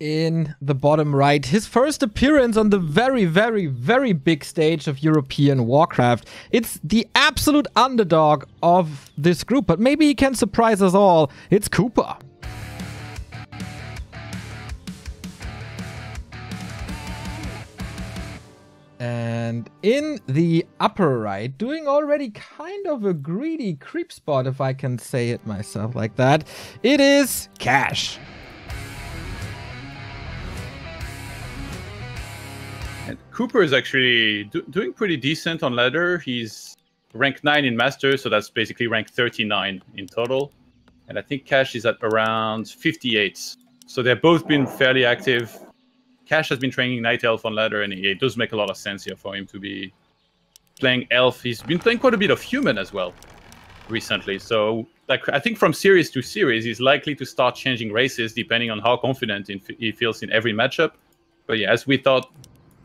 in the bottom right. His first appearance on the very, very, very big stage of European Warcraft. It's the absolute underdog of this group, but maybe he can surprise us all. It's Cooper. And in the upper right, doing already kind of a greedy creep spot, if I can say it myself like that, it is Cash. Cooper is actually do doing pretty decent on ladder. He's rank 9 in Master, so that's basically rank 39 in total. And I think Cash is at around 58. So they've both been fairly active. Cash has been training Night Elf on ladder, and it does make a lot of sense here for him to be playing Elf. He's been playing quite a bit of Human as well recently. So like I think from series to series, he's likely to start changing races depending on how confident he feels in every matchup. But yeah, as we thought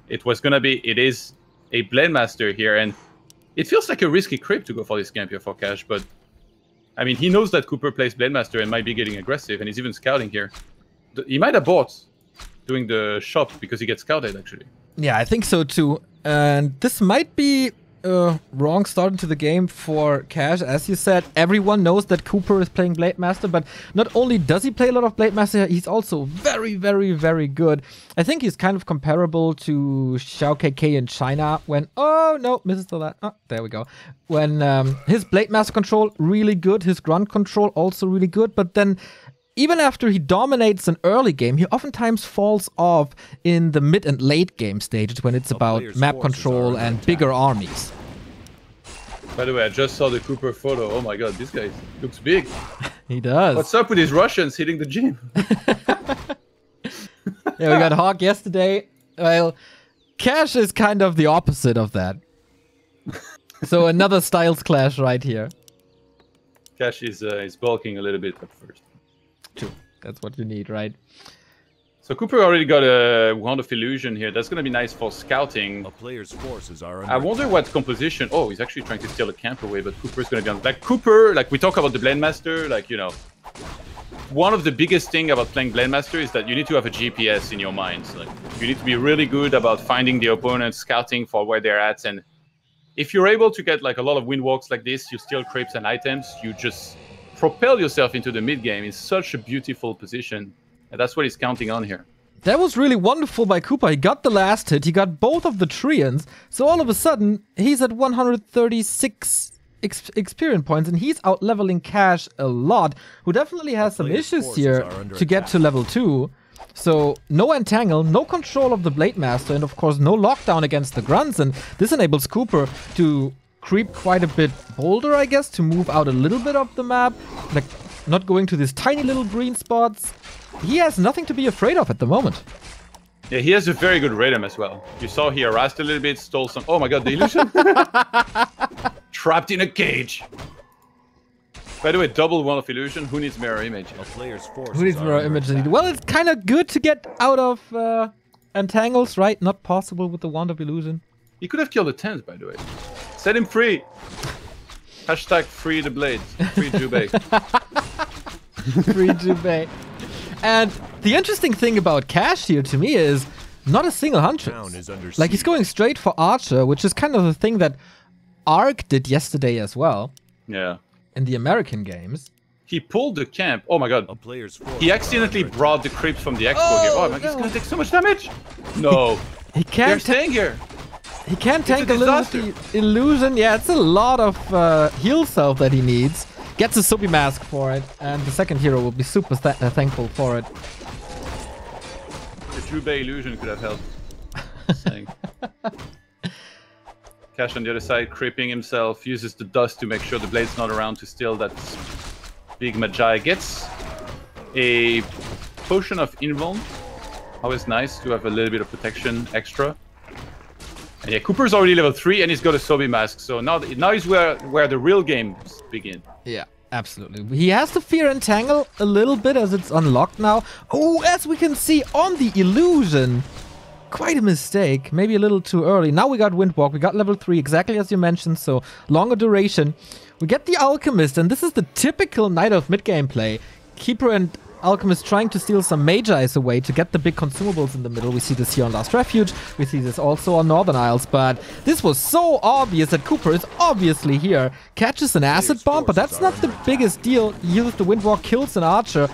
it was gonna be, it is a Blade Master here, and it feels like a risky creep to go for this camp here for Cash. But I mean, he knows that Cooper plays Blade Master and might be getting aggressive, and he's even scouting here. He might have bought doing the shop because he gets scouted actually. Yeah, I think so too. And this might be a wrong start into the game for Cash. As you said, everyone knows that Cooper is playing Blade Master, but not only does he play a lot of Blade Master, he's also very, very, very good. I think he's kind of comparable to Xiao KK in China when, oh no, misses the that. Oh, there we go. When um, his Blade Master control, really good. His grunt control, also really good. But then even after he dominates an early game, he oftentimes falls off in the mid and late game stages when it's about map control and bigger armies. By the way, I just saw the Cooper photo. Oh my god, this guy looks big. he does. What's up with these Russians hitting the gym? yeah, we got Hawk yesterday. Well, Cash is kind of the opposite of that. so another styles clash right here. Cash is uh, is bulking a little bit at first. True. That's what you need, right? So Cooper already got a Wand of Illusion here. That's going to be nice for scouting. A player's forces are. I wonder what composition. Oh, he's actually trying to steal a camp away, but Cooper's going to be on. Like Cooper, like we talk about the Blade Master, like you know, one of the biggest thing about playing Blade Master is that you need to have a GPS in your mind. Like you need to be really good about finding the opponent, scouting for where they're at, and if you're able to get like a lot of windwalks like this, you steal creeps and items, you just propel yourself into the mid game in such a beautiful position. And that's what he's counting on here. That was really wonderful by Cooper. He got the last hit, he got both of the Treants, so all of a sudden he's at 136 ex experience points and he's out leveling Cash a lot, who definitely has some issues here to get to level 2. So no entangle, no control of the Blade Master, and of course no lockdown against the grunts, and this enables Cooper to creep quite a bit bolder, I guess, to move out a little bit of the map. Like, not going to these tiny little green spots. He has nothing to be afraid of at the moment. Yeah, he has a very good rhythm as well. You saw he harassed a little bit, stole some... Oh my god, the illusion! Trapped in a cage! By the way, double one of illusion. Who needs mirror image? A player's force. Who needs mirror image? Well, it's kind of good to get out of uh, entangles, right? Not possible with the wand of illusion. He could have killed the tent, by the way. Set him free. Hashtag free the blades. Free Jubei. free Jubei. And the interesting thing about Cash here to me is not a single huntress. Like he's going straight for Archer, which is kind of the thing that Arc did yesterday as well. Yeah. In the American games. He pulled the camp. Oh my god. A player's he accidentally brought the creeps from the expo oh, here. Oh, oh no. he's gonna take so much damage. No. He, he can't. They're staying here. He can tank a, a, little the illusion. Yeah, it's a lot of uh, heal self that he needs. Gets a Sobi mask for it, and the second hero will be super th uh, thankful for it. The Jubei illusion could have helped. Cash on the other side, creeping himself, uses the dust to make sure the blade's not around to steal that big Magi. Gets a potion of invuln. Always nice to have a little bit of protection extra. And yeah, Cooper's already level 3 and he's got a Sobi mask, so now, now is where, where the real games begin. Yeah, absolutely. He has to fear Entangle a little bit as it's unlocked now. Oh, as we can see on the illusion. Quite a mistake, maybe a little too early. Now we got Windwalk, we got level 3, exactly as you mentioned, so longer duration. We get the Alchemist, and this is the typical Night Elf mid-game play. Keeper and Alchemist trying to steal some Mage Eyes away to get the big consumables in the middle. We see this here on Last Refuge. We see this also on Northern Isles. But this was so obvious that Cooper is obviously here. Catches an Acid Bomb, but that's not the biggest deal. Uses the Windwalk, kills an Archer.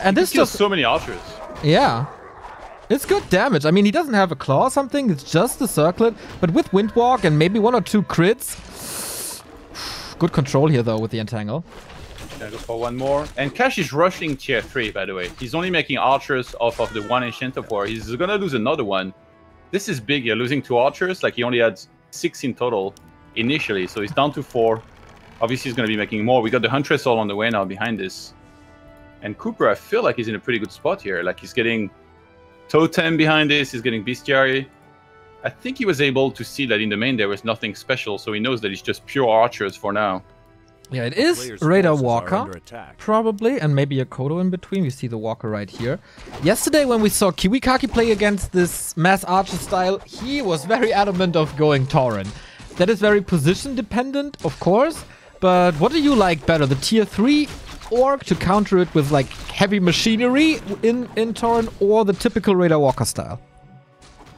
And this He kills just... so many archers. Yeah. It's good damage. I mean, he doesn't have a claw or something. It's just a circlet. But with Windwalk and maybe one or two crits. Good control here, though, with the Entangle. Gonna go for one more. And Cash is rushing tier 3, by the way. He's only making archers off of the one Ancient of War. He's gonna lose another one. This is big. You're losing two archers. Like, he only had six in total initially. So he's down to four. Obviously, he's gonna be making more. We got the Huntress all on the way now behind this. And Cooper, I feel like he's in a pretty good spot here. Like, he's getting Totem behind this. He's getting Bestiary. I think he was able to see that in the main there was nothing special. So he knows that it's just pure archers for now. Yeah, it is Player's Raider Walker. Probably, and maybe a Kodo in between. We see the Walker right here. Yesterday, when we saw Kiwikaki play against this Mass Archer style, he was very adamant of going Tauren. That is very position dependent, of course. But what do you like better, the tier 3 orc to counter it with like heavy machinery in, in Tauren or the typical Raider Walker style?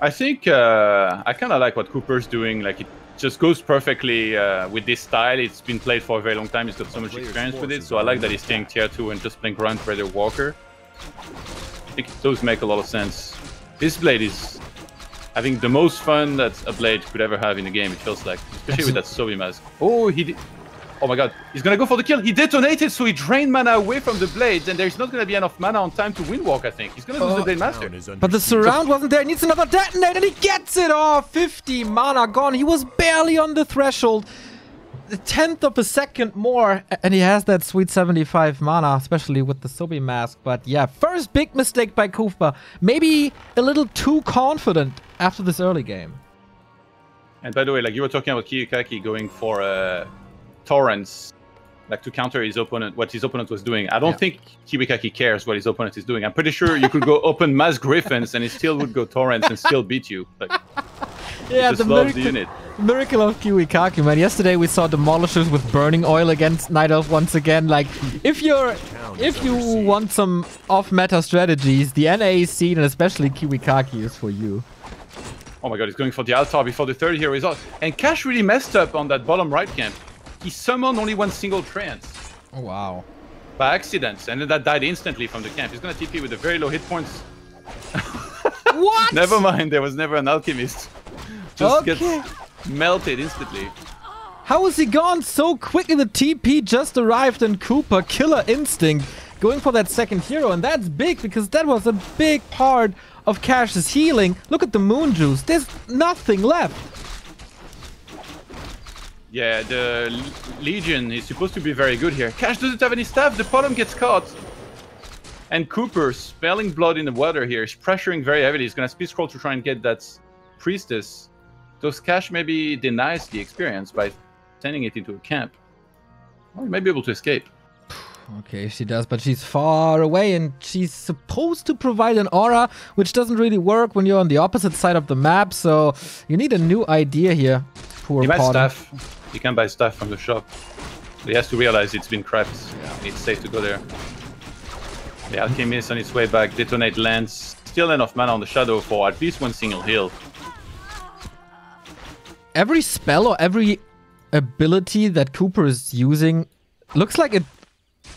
I think uh, I kind of like what Cooper's doing. Like it just goes perfectly uh, with this style. It's been played for a very long time. He's got so much experience with it. So I like that he's staying tier two and just playing Grunt Raider Walker. I think those make a lot of sense. This blade is, I think, the most fun that a blade could ever have in the game. It feels like, especially with that Sobi mask. Oh, he did. Oh my god, he's gonna go for the kill. He detonated, so he drained mana away from the blades, and there's not gonna be enough mana on time to windwalk. I think he's gonna lose Oh. the Blade Master. Town is under But the surround wasn't there. He needs another detonate, and he gets it off. 50 mana gone. He was barely on the threshold. A tenth of a second more, and he has that sweet 75 mana, especially with the Sobi mask. But yeah, first big mistake by Cooper. Maybe a little too confident after this early game. And by the way, like you were talking about Kiwikaki going for uh, Tauren, like to counter his opponent, what his opponent was doing. I don't Yeah. think Kiwikaki cares what his opponent is doing. I'm pretty sure you could go open mass griffins and he still would go Tauren and still beat you. Like, Yeah, the loves the miracle, unit. miracle of Kiwikaki, man. Yesterday we saw demolishers with burning oil against Night Elf once again. Like, if you're, if you want some off-meta strategies, the NA scene and especially Kiwikaki is for you. Oh my god, he's going for the altar before the third hero is out. And Cash really messed up on that bottom right camp. He summoned only one single Treants Oh wow. by accident, and then that died instantly from the camp. He's gonna TP with a very low hit points. What? Never mind, there was never an alchemist. Just Okay. gets melted instantly. How is he gone so quick quickly? The TP just arrived and Cooper, Killer Instinct, going for that second hero. And that's big because that was a big part of Cash's healing. Look at the Moon Juice. There's nothing left. Yeah, the Legion is supposed to be very good here. Cash doesn't have any staff, the bottom gets caught. And Cooper, spelling blood in the water here, is pressuring very heavily. He's gonna speed scroll to try and get that priestess. Those Cash maybe denies the experience by sending it into a camp. Well, he might be able to escape. Okay, she does, but she's far away and she's supposed to provide an aura, which doesn't really work when you're on the opposite side of the map. So you need a new idea here. Poor He buys Potter. He can buy stuff from the shop. He has to realize it's been cracked. It's safe to go there. The alchemist on its way back, detonate lands. Still enough mana on the shadow for at least one single heal. every spell or every ability that Cooper is using looks like it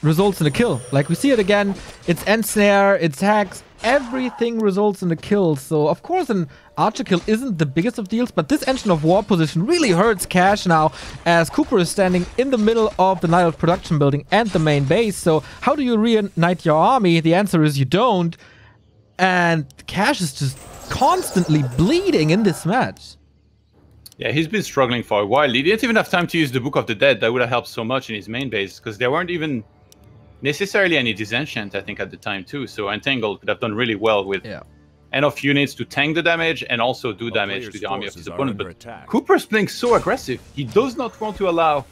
results in a kill. Like we see it again, it's ensnare, it's hacks, everything results in a kill. So of course an archer kill isn't the biggest of deals, but this engine of war position really hurts Cash now as Cooper is standing in the middle of the Night Elf production building and the main base. So how do you reunite your army? The answer is you don't. And Cash is just constantly bleeding in this match. Yeah, he's been struggling for a while. He didn't even have time to use the Book of the Dead. That would have helped so much in his main base because there weren't even necessarily any disenchant, I think, at the time too. So Entangle could have done really well with Yeah. enough units to tank the damage and also do A damage to the army of forces his opponent. But attack. Cooper's playing so aggressive. He does not want to allow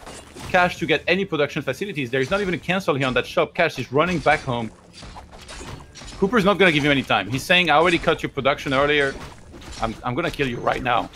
Cash to get any production facilities. There is not even a cancel here on that shop. Cash is running back home. Cooper's not going to give him any time. He's saying, I already cut your production earlier. I'm, I'm going to kill you right now.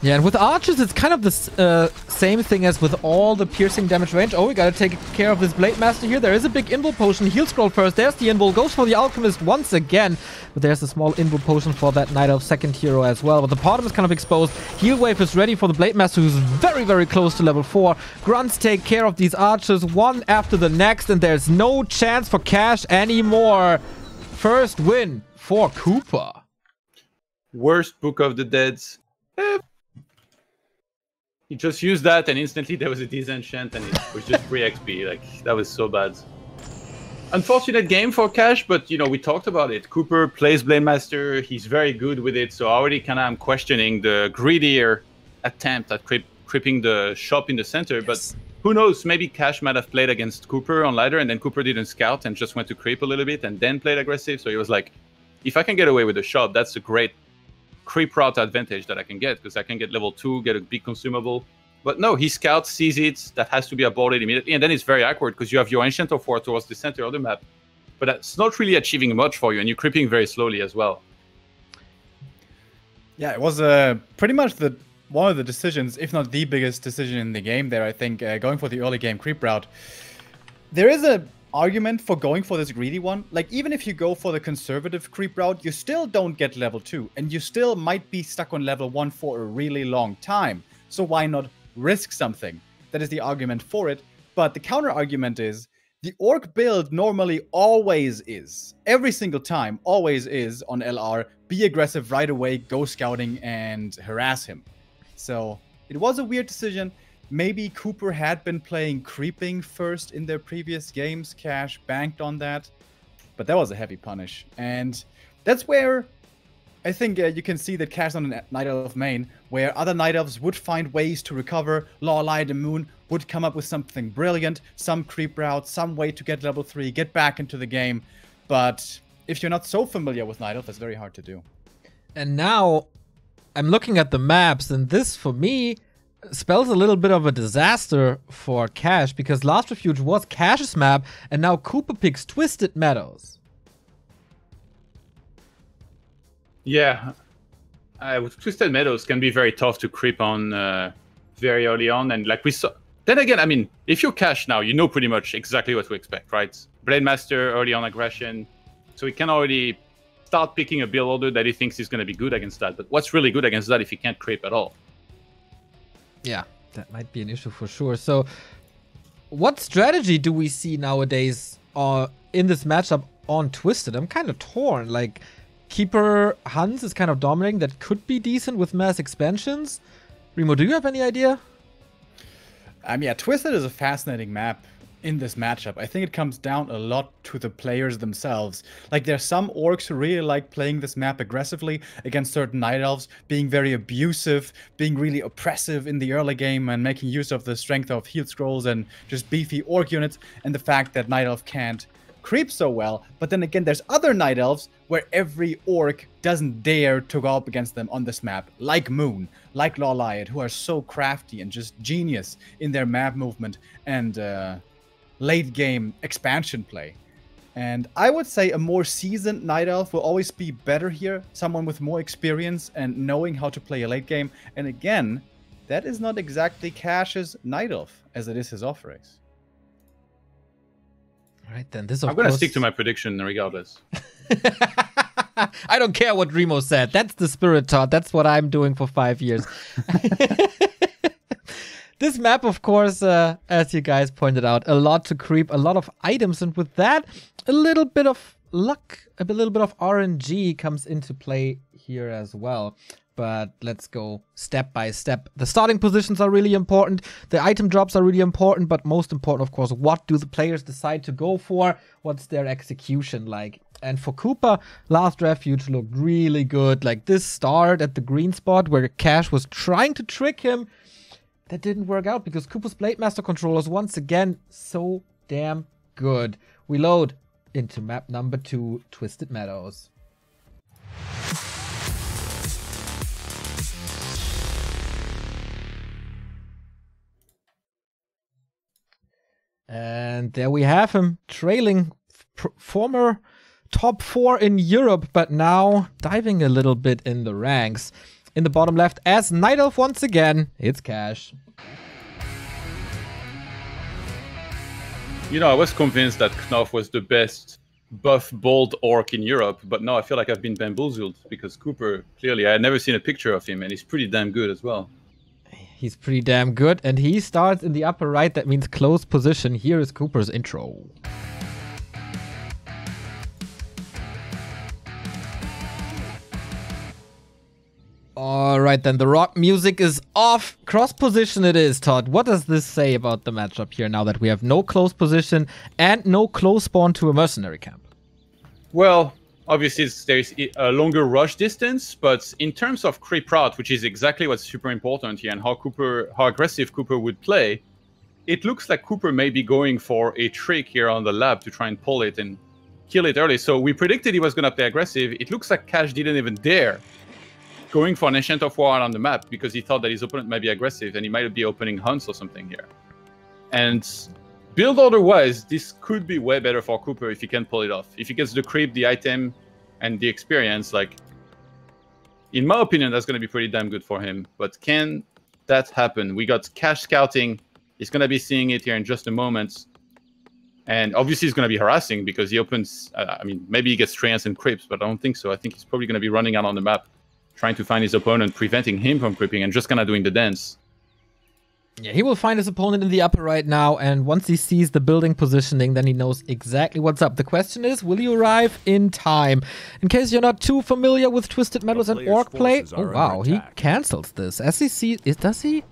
Yeah, and with archers, it's kind of the uh, same thing as with all the piercing damage range. Oh, we gotta take care of this Blade Master here. There is a big invul potion. Heal scroll first. There's the invul. Goes for the Alchemist once again. But there's a small invul potion for that Knight of second hero as well. But the bottom is kind of exposed. Heal wave is ready for the Blade Master, who's very, very close to level 4. Grunts take care of these archers one after the next, and there's no chance for Cash anymore. First win for Cooper. Worst Book of the Deads. Eh. He just used that and instantly there was a disenchant and it was just free XP. Like, that was so bad. Unfortunate game for Cash, but you know, we talked about it. Cooper plays Blade Master, he's very good with it, so already kinda I'm questioning the greedier attempt at creep, creeping the shop in the center, but who knows? Maybe Cash might have played against Cooper on ladder, and then Cooper didn't scout and just went to creep a little bit and then played aggressive. So he was like, if I can get away with the shop, that's a great creep route advantage that I can get because I can get level two, get a big consumable. But no, he scouts, sees it, that has to be aborted immediately, and then it's very awkward because you have your Ancient of War towards the center of the map. But that's not really achieving much for you, and you're creeping very slowly as well. Yeah, it was uh, pretty much the one of the decisions, if not the biggest decision in the game there, I think, uh, going for the early game creep route. There is a argument for going for this greedy one. Like, even if you go for the conservative creep route, you still don't get level 2, and you still might be stuck on level 1 for a really long time. So why not risk something? That is the argument for it. But the counter argument is the orc build normally always is, every single time, always is on LR, be aggressive right away, go scouting and harass him. So it was a weird decision. Maybe Cooper had been playing creeping first in their previous games. Cash banked on that. But that was a heavy punish. And that's where I think uh, you can see that Cash on a Night Elf main, where other Night Elves would find ways to recover. Lawliet and Moon would come up with something brilliant, some creep route, some way to get level 3, get back into the game. But if you're not so familiar with Night Elf, that's very hard to do. And now I'm looking at the maps, and this for me spells a little bit of a disaster for Cash because Last Refuge was Cash's map, and now Cooper picks Twisted Meadows. Yeah, uh, with Twisted Meadows can be very tough to creep on uh, very early on, and like we saw. Then again, I mean, if you're Cash now, you know pretty much exactly what to expect, right? Blade Master early on aggression, so he can already start picking a build order that he thinks is going to be good against that. But what's really good against that if he can't creep at all? Yeah, that might be an issue for sure. So, what strategy do we see nowadays uh, in this matchup on Twisted? I'm kind of torn. Like, Keeper Hunts is kind of dominating. That could be decent with mass expansions. Remo, do you have any idea? Um, yeah, Twisted is a fascinating map in this matchup. I think it comes down a lot to the players themselves. Like there's some orcs who really like playing this map aggressively against certain night elves, being very abusive, being really oppressive in the early game and making use of the strength of heal scrolls and just beefy orc units and the fact that night elf can't creep so well. But then again, there's other night elves where every orc doesn't dare to go up against them on this map, like Moon, like Lawliet, who are so crafty and just genius in their map movement and uh, late game expansion play. And I would say a more seasoned Night Elf will always be better here. Someone with more experience and knowing how to play a late game. And again, that is not exactly Cash's Night Elf as it is his off race. All right, then this. Of I'm gonna course... stick to my prediction regardless. I don't care what Remo said. That's the spirit Todd. That's what I'm doing for five years. this map, of course, uh, as you guys pointed out, a lot to creep, a lot of items, and with that, a little bit of luck, a little bit of RNG comes into play here as well. But let's go step by step. The starting positions are really important. The item drops are really important. But most important, of course, what do the players decide to go for? What's their execution like? And for Cooper, Last Refuge looked really good. Like this start at the green spot where Cash was trying to trick him that didn't work out because Cooper's Blade Master controllers once again so damn good. We load into map number two, Twisted Meadows. And there we have him, trailing former top four in Europe, but now diving a little bit in the ranks in the bottom left as Night Elf once again. It's Cash. You know, I was convinced that Knopf was the best buff bold orc in Europe, but now I feel like I've been bamboozled because Cooper, clearly, I had never seen a picture of him and he's pretty damn good as well. He's pretty damn good and he starts in the upper right, that means close position. Here is Cooper's intro. Alright then, the rock music is off. Cross position it is, Todd. What does this say about the matchup here now that we have no close position and no close spawn to a mercenary camp? Well, obviously there's a uh, longer rush distance, but in terms of creep route, which is exactly what's super important here, and how Cooper, how aggressive Cooper would play, it looks like Cooper may be going for a trick here on the lab to try and pull it and kill it early. So we predicted he was going to play aggressive. It looks like Cash didn't even dare going for an Ancient of War on the map because he thought that his opponent might be aggressive and he might be opening hunts or something here. And build order wise, this could be way better for Cooper if he can pull it off. If he gets the creep, the item, and the experience, like in my opinion, that's gonna be pretty damn good for him. But can that happen? We got cash scouting. He's gonna be seeing it here in just a moment. And obviously, it's going to be harassing because he opens. Uh, I mean, maybe he gets Treants and creeps, but I don't think so. I think he's probably going to be running out on the map, trying to find his opponent, preventing him from creeping, and just kind of doing the dance. Yeah, he will find his opponent in the upper right now, and once he sees the building positioning, then he knows exactly what's up. The question is, will you arrive in time? In case you're not too familiar with Twisted Meadows and player's Orc play, oh wow, under he cancels this. As he sees, is does he?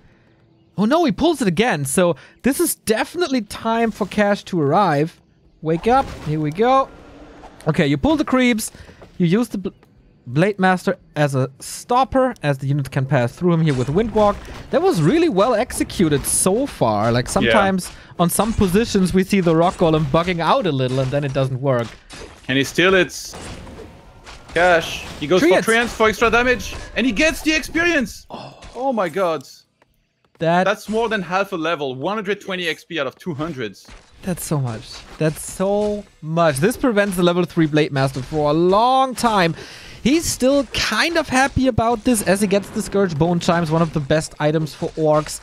Oh no, he pulls it again. So this is definitely time for Cash to arrive. Wake up, here we go. Okay, you pull the creeps, you use the bl- Blade Master as a stopper, as the unit can pass through him here with Windwalk. That was really well executed so far. Like sometimes on some positions we see the Rock Golem bugging out a little and then it doesn't work. And he steal it. Cash. He goes Triads. for Treants for extra damage, and he gets the experience. Oh. oh, my god. That That's more than half a level. 120 XP out of 200s. That's so much. That's so much. This prevents the level 3 Blade Master for a long time. He's still kind of happy about this as he gets the Scourge Bone Chimes, one of the best items for orcs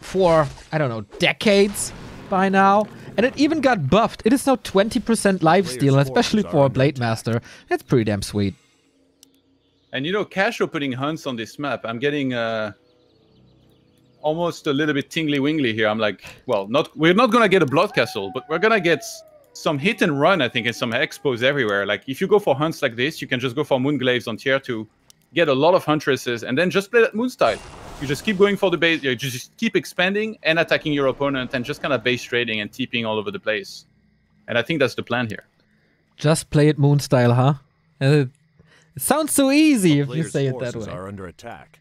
for, I don't know, decades by now. And it even got buffed. It is now 20% lifesteal, especially for a Blade. Master. That's pretty damn sweet. And you know, cash opening hunts on this map, I'm getting uh, almost a little bit tingly wingly here. I'm like, well, not we're not gonna get a blood castle, but we're gonna get some hit and run, I think, and some expos everywhere. Like if you go for hunts like this, you can just go for moonglaves on tier two, get a lot of huntresses, and then just play that moon style. You just keep going for the base, you just keep expanding and attacking your opponent, and just kind of base trading and TPing all over the place. And I think that's the plan here. Just play it moon style, huh? Uh, It sounds so easy if you say it that forces way. are under attack.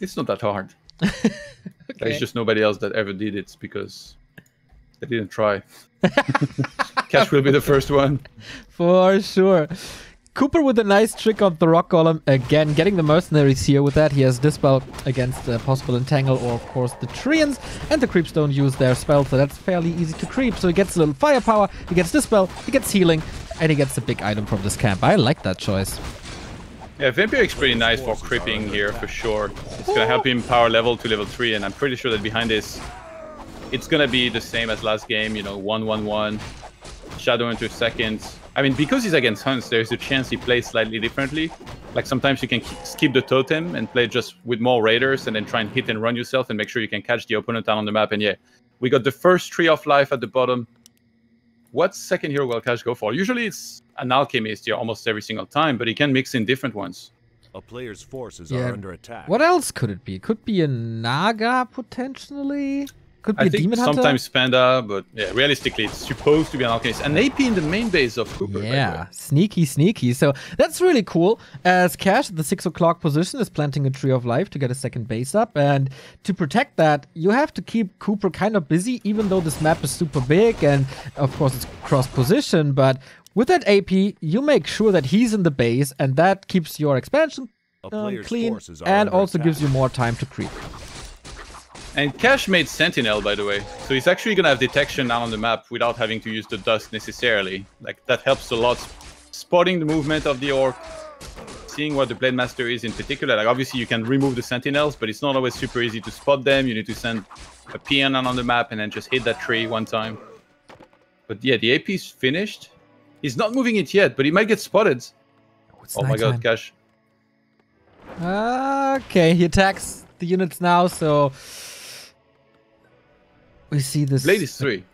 It's not that hard. There's just nobody else that ever did it because they didn't try. Cash will be the first one. For sure. Cooper with a nice trick of the Rock Golem again, getting the mercenaries here with that. He has Dispel against the possible Entangle or, of course, the Treants. And the Creeps don't use their spell, so that's fairly easy to creep. So he gets a little firepower, he gets Dispel, he gets healing, and he gets a big item from this camp. I like that choice. Yeah, Vampiric's pretty nice for creeping here for sure. It's gonna help him power level to level 3, and I'm pretty sure that behind this, it's gonna be the same as last game, you know, 1 1 1, Shadow into second. I mean, because he's against Hunts, there's a chance he plays slightly differently. Like sometimes you can skip the totem and play just with more raiders and then try and hit and run yourself and make sure you can catch the opponent down on the map. And yeah, we got the first tree of life at the bottom. What second hero will Cash go for? Usually it's an alchemist here almost every single time, but he can mix in different ones. A player's forces Yeah. are under attack. What else could it be? Could be a Naga, potentially? Could be I a think Demon Hunter? sometimes Panda, but yeah, realistically, it's supposed to be an alchemist. An AP in the main base of Cooper. by the way. Yeah, sneaky, sneaky. So that's really cool. As Cash, at the six o'clock position, is planting a tree of life to get a second base up. And to protect that, you have to keep Cooper kind of busy, even though this map is super big and, of course, it's cross position. But with that AP, you make sure that he's in the base, and that keeps your expansion um, clean and under also gives you more time to creep. And Cash made Sentinel, by the way. So he's actually going to have detection now on the map without having to use the dust necessarily. Like, that helps a lot. Spotting the movement of the orc, seeing what the Blade Master is in particular. Like, obviously, you can remove the Sentinels, but it's not always super easy to spot them. You need to send a peon on the map and then just hit that tree one time. But yeah, the AP's finished. He's not moving it yet, but he might get spotted. Oh, it's Oh my god. Cash. Ah, okay, he attacks the units now, so we see this. Blade is three.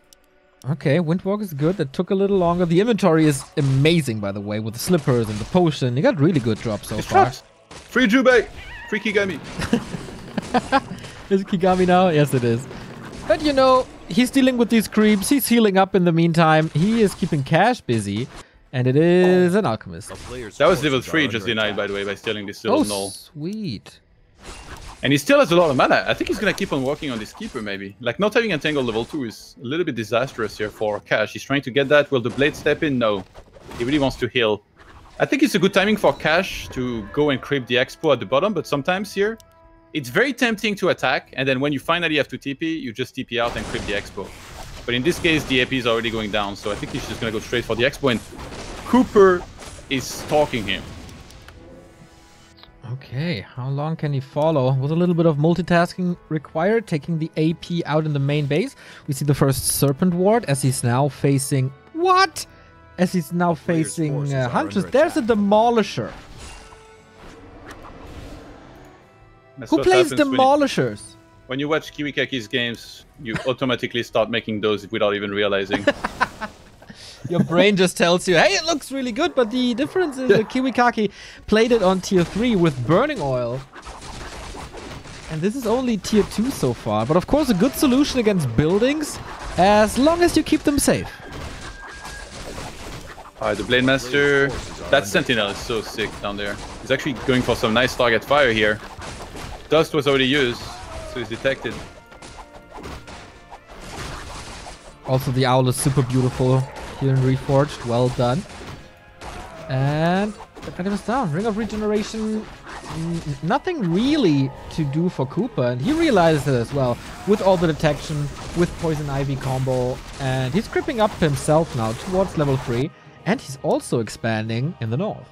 Okay, Windwalk is good. That took a little longer. The inventory is amazing, by the way, with the slippers and the potion. You got really good drops so He's far. trapped. Free Jubei! Free Kigami. Is Kigami now? Yes, it is. But you know, he's dealing with these creeps. He's healing up in the meantime. He is keeping Cash busy, and it is an alchemist. That was level 3 just denied, attack. by the way, by stealing this Oh, little null. sweet. And he still has a lot of mana. I think he's gonna keep on working on this keeper, maybe. Like, not having Entangle level 2 is a little bit disastrous here for Cash. He's trying to get that. Will the Blade step in? No. He really wants to heal. I think it's a good timing for Cash to go and creep the Expo at the bottom, but sometimes here, it's very tempting to attack, and then when you finally have to TP, you just TP out and creep the Expo. But in this case, the AP is already going down, so I think he's just gonna go straight for the Expo, and Cooper is stalking him. Okay, how long can he follow? With a little bit of multitasking required, taking the AP out in the main base. We see the first Serpent Ward as he's now facing... What? As he's now Player's facing forces uh, are Huntress. under There's a. Demolisher. That's Who plays happens when you- Demolishers? When you watch Kiwikaki's games, you automatically start making those without even realizing. Your brain just tells you, hey, it looks really good, but the difference is that Kiwikaki played it on tier 3 with burning oil. And this is only tier 2 so far. But of course, a good solution against buildings, as long as you keep them safe. Alright, the Blade Master. That Sentinel is so sick down there. He's actually going for some nice target fire here. Dust was already used, so he's detected. Also, the owl is super beautiful here in Reforged. Well done. And the Dragon is down. Ring of Regeneration. Nothing really to do for Cooper, and he realizes it as well. With all the detection, with Poison Ivy combo, and he's creeping up himself now towards level 3, and he's also expanding in the north.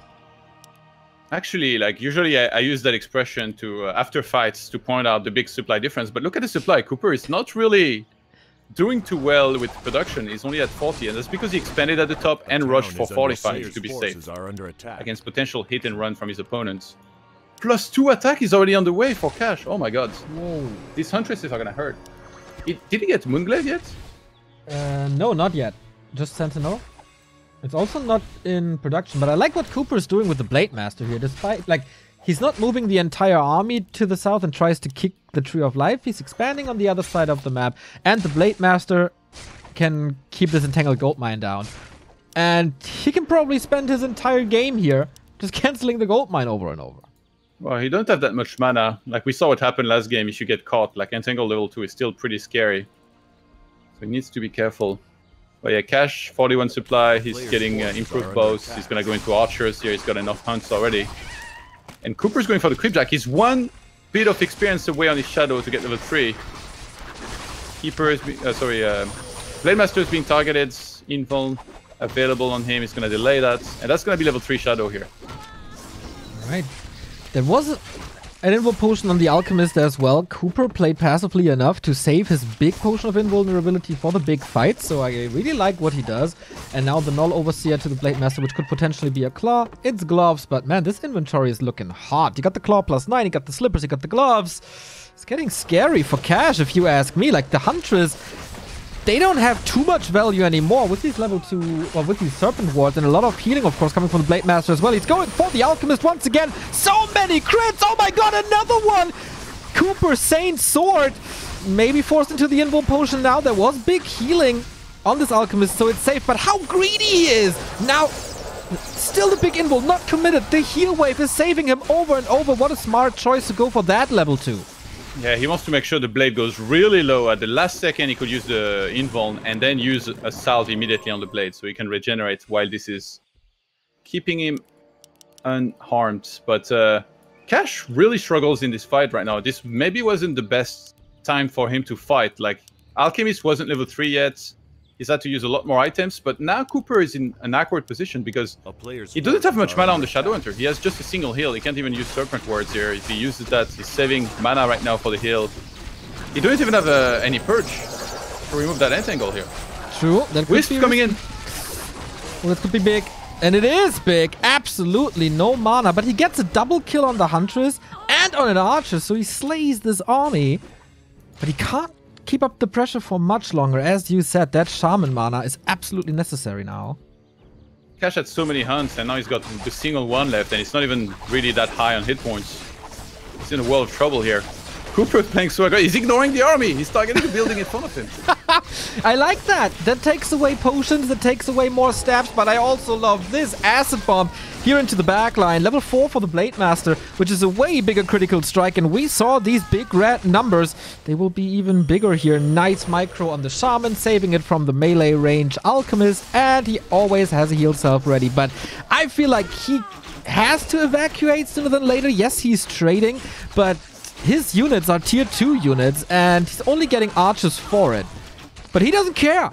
Actually, like usually I, I use that expression to uh, after fights to point out the big supply difference. But look at the supply. Cooper is not really doing too well with production. He's only at 40, and that's because he expanded at the top and Town rushed for 45 to be safe Are under attack. against potential hit and run from his opponents. Plus two attack is already on the way for Cash. Oh my god. Whoa. These Huntresses are gonna hurt. It, did he get Moonglaive yet? Uh, no, not yet. Just Sentinel. It's also not in production, but I like what Cooper is doing with the Blade Master here. Despite, like, he's not moving the entire army to the south and tries to kick the Tree of Life. He's expanding on the other side of the map, and the Blade Master can keep this Entangled Gold Mine down. And he can probably spend his entire game here just canceling the gold mine over and over. Well, he don't have that much mana. Like we saw what happened last game if you get caught. Like Entangle level 2 is still pretty scary. So he needs to be careful. But yeah, Cash, 41 supply. He's getting uh, improved bows. He's gonna go into archers here. He's got enough hunts already. And Cooper's going for the Creepjack. He's one bit of experience away on his Shadow to get level 3. Keeper is, uh, sorry, uh, Blade Master is being targeted. Invuln available on him. He's gonna delay that. And that's gonna be level 3 Shadow here. Right. There was a, an invul potion on the alchemist as well. Cooper played passively enough to save his big potion of invulnerability for the big fight, so I really like what he does. And now the null overseer to the blade master, which could potentially be a claw. It's gloves, but man, this inventory is looking hot. You got the claw plus nine, you got the slippers, you got the gloves. It's getting scary for cash, if you ask me. Like the huntress they don't have too much value anymore with these level 2, or with these Serpent Wards, and a lot of healing, of course, coming from the Blade Master as well. He's going for the Alchemist once again. So many crits! Oh my god, another one! Cooper, Saint Sword, maybe forced into the Invul Potion now. There was big healing on this Alchemist, so it's safe, but how greedy he is! Now, still the big Invul, not committed. The heal wave is saving him over and over. What a smart choice to go for that level 2. Yeah, he wants to make sure the blade goes really low. At the last second, he could use the invuln and then use a salve immediately on the blade so he can regenerate while this is keeping him unharmed. But uh, Cash really struggles in this fight right now. This maybe wasn't the best time for him to fight. Like, Alchemist wasn't level 3 yet. He's had to use a lot more items, but now Cooper is in an awkward position because A player's he doesn't have much mana on the Shadow. Hunter. He has just a single heal. He can't even use Serpent Wards here. If he uses that, he's saving mana right now for the heal. He doesn't even have uh, any Purge to remove that Entangle here. True. That could Wisp be coming in. Well, it could be big. And it is big. Absolutely no mana. But he gets a double kill on the Huntress and on an Archer. So he slays this army. But he can't keep up the pressure for much longer. As you said, that Shaman mana is absolutely necessary now. Cash had so many hunts, and now he's got the single one left, and it's not even really that high on hit points. He's in a world of trouble here. Cooper playing so. He's ignoring the army. He's targeting the building in front of him. I like that. That takes away potions, that takes away more stabs, but I also love this acid bomb here into the back line. Level 4 for the Blade Master, which is a way bigger critical strike, and we saw these big red numbers. They will be even bigger here. Nice micro on the Shaman, saving it from the melee range Alchemist, and he always has a heal self ready, but I feel like he has to evacuate sooner than later. Yes, he's trading, but his units are tier 2 units, and he's only getting archers for it. But he doesn't care.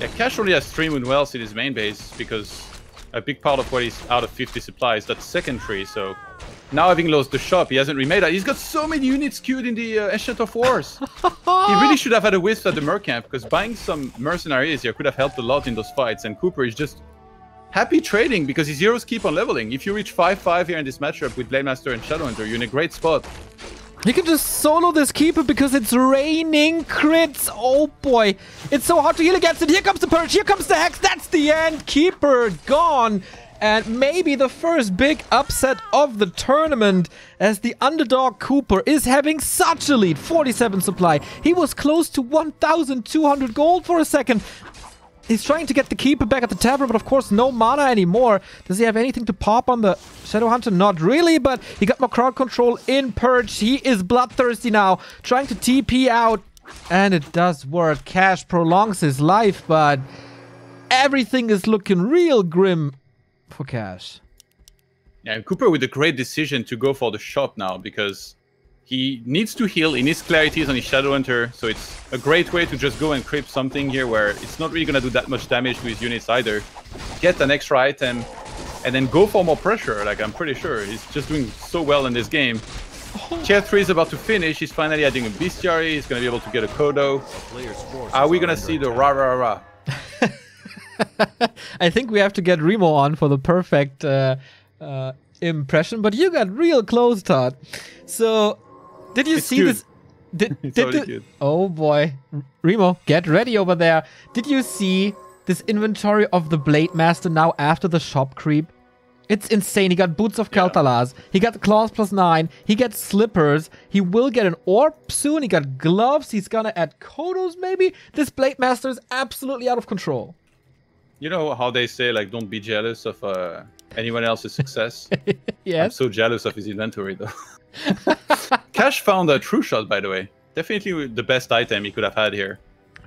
Yeah, Cash only has three Moon Wells in his main base because a big part of what he's out of 50 supplies, that second tree, so now having lost the shop, he hasn't remade that. He's got so many units queued in the uh, Ancient of Wars. he really should have had a wisp at the Merc camp because buying some mercenaries here could have helped a lot in those fights, and Cooper is just happy trading because his heroes keep on leveling. If you reach 5-5 here in this matchup with Blade Master and Shadowhunter, you're in a great spot. He can just solo this keeper because it's raining crits. Oh boy. It's so hard to heal against it. Here comes the purge. Here comes the hex. That's the end. Keeper gone. And maybe the first big upset of the tournament as the underdog Cooper is having such a lead. 47 supply. He was close to 1,200 gold for a second. He's trying to get the keeper back at the tavern, but of course no mana anymore. Does he have anything to pop on the Shadow Hunter? Not really, but he got more crowd control in Purge. He is bloodthirsty now, trying to TP out. And it does work. Cash prolongs his life, but everything is looking real grim for Cash. Yeah, Cooper with a great decision to go for the shop now because he needs to heal, he needs clarities on his Shadow Hunter, so it's a great way to just go and creep something here where it's not really going to do that much damage to his units either. Get an extra item, and then go for more pressure, like I'm pretty sure. He's just doing so well in this game. Tier 3 is about to finish, he's finally adding a Bestiary, he's going to be able to get a Kodo. Are we going to see the attack. rah rah rah? I think we have to get Remo on for the perfect uh, uh, impression, but you got real close, Todd. So, did you It's see cute. this? Did, did the-. Oh boy, Remo, get ready over there. Did you see this inventory of the Blade Master now after the shop creep? It's insane. He got Boots of Yeah. Quel'Thalas. He got Claws plus 9. He gets Slippers. He will get an Orb soon. He got Gloves. He's gonna add Kodos maybe. This Blade Master is absolutely out of control. You know how they say, like, don't be jealous of uh, anyone else's success? Yeah I'm so jealous of his inventory, though. Cash found a true shot, by the way. Definitely the best item he could have had here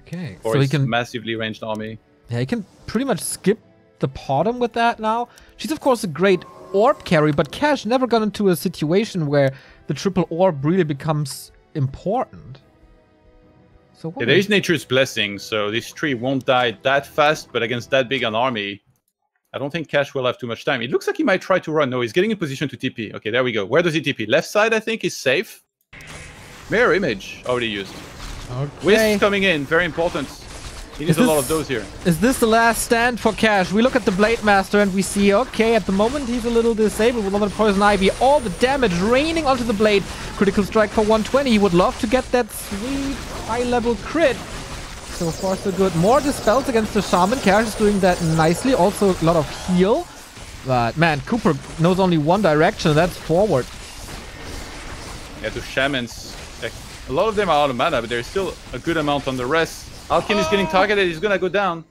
Okay. for so he his can massively ranged army. Yeah, he can pretty much skip the bottom with that now. She's of course a great orb carry, but Cash never got into a situation where the triple orb really becomes important. So Yeah, there is nature's blessing, so this tree won't die that fast, but against that big an army, I don't think Cash will have too much time. It looks like he might try to run. No, he's getting in position to TP. Okay, there we go. Where does he TP? Left side, I think, is safe. Mirror image already used. okay. Wisp coming in, very important. He needs Is a lot of those here. Is this the last stand for Cash? We look at the Blade Master and we see, okay, at the moment he's a little disabled with all the Poison Ivy. All the damage raining onto the Blade. Critical strike for 120. He would love to get that sweet high-level crit. So far, so good. More dispels against the Shaman. Cash is doing that nicely. Also, a lot of heal. But, man, Cooper knows only one direction, and that's forward. Yeah, the shamans, like, a lot of them are out of mana, but there's still a good amount on the rest. Alchemy is getting targeted. He's gonna go down.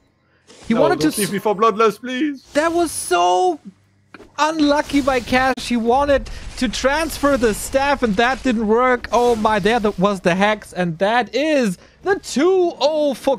He no, wanted to... for bloodlust, please. That was so unlucky by Cash. He wanted to transfer the staff and that didn't work. Oh my, there was the hex and that is the 2-0 for